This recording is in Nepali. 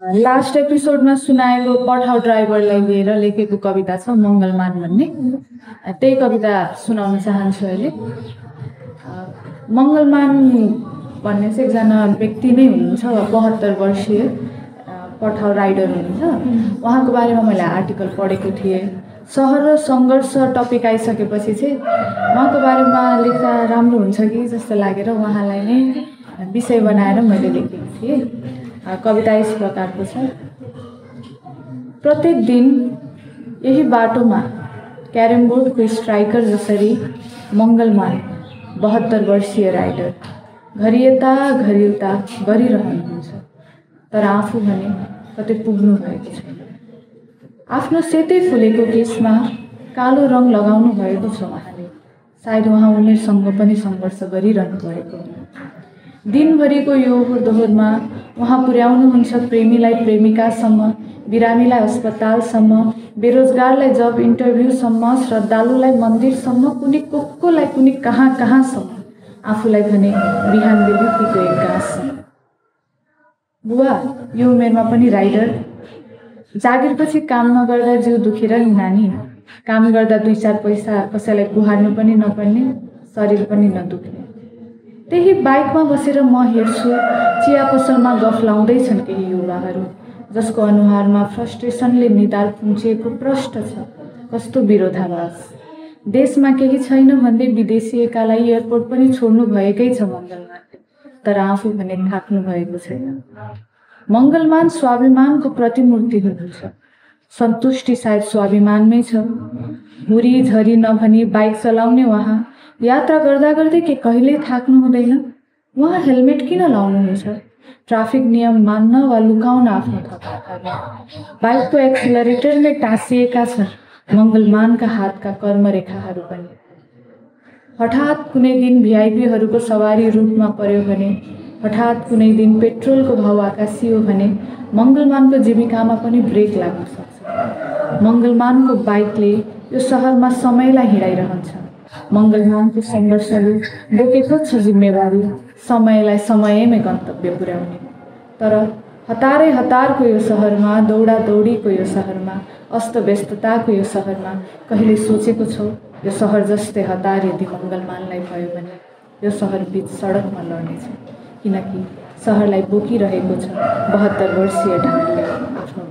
लास्ट एपिसोडमा सुनाएको पठाउ ड्राइभरलाई लिएर लेखेको कविता छ मङ्गलमान भन्ने। त्यही कविता सुनाउन चाहन्छु अहिले। मङ्गलमान भन्ने चाहिँ एकजना व्यक्ति नै हुनुहुन्छ बहत्तर वर्षीय पठाउ राइडर हुनुहुन्छ। उहाँको बारेमा मैले आर्टिकल पढेको थिएँ। सहर र सङ्घर्ष टपिक आइसकेपछि चाहिँ उहाँको बारेमा लेख्दा राम्रो हुन्छ कि जस्तो लागेर उहाँलाई नै विषय बनाएर मैले लेखेको थिएँ। कविता यस प्रकारको छ। प्रत्येक दिन यही बाटोमा क्यारम बोर्डको स्ट्राइकर जसरी मङ्गलमान बहत्तर वर्षीय राइडर घरि यता घरि उता गरिरहनुहुन्छ तर आफू भने कतै पुग्नु भएको छैन। आफ्नो सेतै फुलेको केसमा कालो रङ लगाउनु भएको छ उहाँले। सायद उहाँ उमेरसँग पनि सङ्घर्ष गरिरहनु भएको दिनभरिको यो दोहोरमा उहाँ पुर्याउनुहुन्छ प्रेमीलाई प्रेमिकासम्म बिरामीलाई अस्पतालसम्म बेरोजगारलाई जब इन्टरभ्यूसम्म श्रद्धालुलाई मन्दिरसम्म कुनै को कोलाई कुनै कहाँ कहाँसम्म? आफूलाई भने बिहान बेलुकीको एक बुवा यो उमेरमा पनि राइडर? जागिरपछि काम नगर्दा जिउ दुखेर नि नानी। काम गर्दा दुई चार पैसा कसैलाई कुहार्नु पनि नपर्ने शरीर पनि नदुख्ने। त्यही बाइकमा बसेर म हेर्छु। चिया पसलमा गफ लाउँदैछन् केही युवाहरू जसको अनुहारमा फ्रस्ट्रेसनले निधार पुम्चिएको प्रष्ट छ। कस्तो विरोधाभास। देशमा केही छैन भन्दै विदेशीकालाई एयरपोर्ट पनि छोड्नु भएकै छ मङ्गलमा तर आफू भने थाक्नु भएको छैन। मङ्गलमान स्वाभिमानको प्रतिमूर्ति हुनुहुन्छ। सन्तुष्टि सायद स्वाभिमानमै छ। हुरी झरी नभनी बाइक चलाउने उहाँ यात्रा गर्दा गर्दै के कहिल्यै थाक्नु हुँदैन? उहाँ हेलमेट किन लाउनुहुन्छ ट्राफिक नियम मान्न वा लुकाउन आफ्नो थकाइ बाइकको एक्सिलरेटरले टाँसिएका छन्। मङ्गलमानका हातका कर्मरेखाहरू पनि। हठात कुनै दिन भिआइपीहरूको सवारी रुटमा पर्यो भने हठात कुनै दिन पेट्रोलको भाउ आकाशियो भने मङ्गलमानको जीविकामा पनि ब्रेक लाग्न सक्छ। मङ्गलमानको बाइकले यो सहरमा समयलाई हिँडाइरहन्छ। मङ्गलमानको सङ्घर्षले बोकेको छ जिम्मेवारी समयलाई समयमै गन्तव्य पुर्याउने। तर हतारै हतारको यो सहरमा दौडा दौडीको यो सहरमा अस्तव्यस्तताको यो सहरमा कहिले सोचेको छौ? यो सहर जस्तै हतार यदि मङ्गलमानलाई भयो भने यो सहर बिच सडकमा लड्नेछ। किनकि सहरलाई बोकिरहेको छ बहत्तर वर्षीय ढाडले आफ्नो